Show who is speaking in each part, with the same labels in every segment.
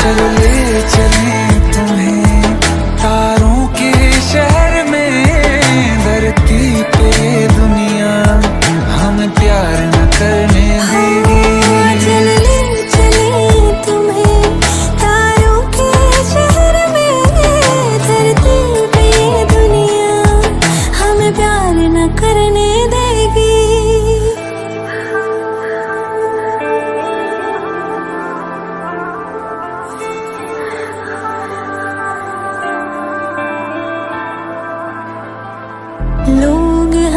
Speaker 1: चलो ले चले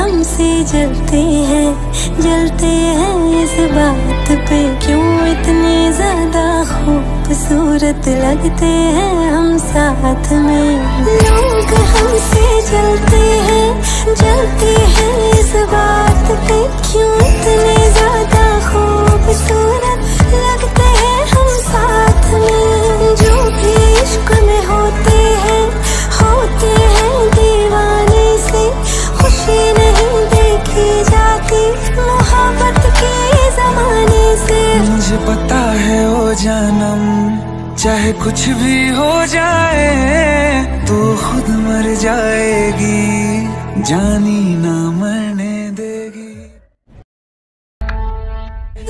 Speaker 2: लोग हमसे जलते हैं जलते हैं इस बात पे। क्यों इतने ज़्यादा खूबसूरत लगते हैं हम साथ में? लोग हमसे
Speaker 1: जानम, चाहे कुछ भी हो जाए तो खुद मर जाएगी, जानी ना मरने देगी।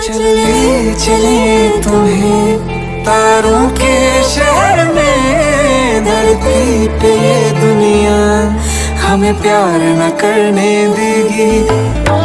Speaker 1: चले चले तुम्हें तारों के शहर में, धरती पे दुनिया हमें प्यार न करने देगी।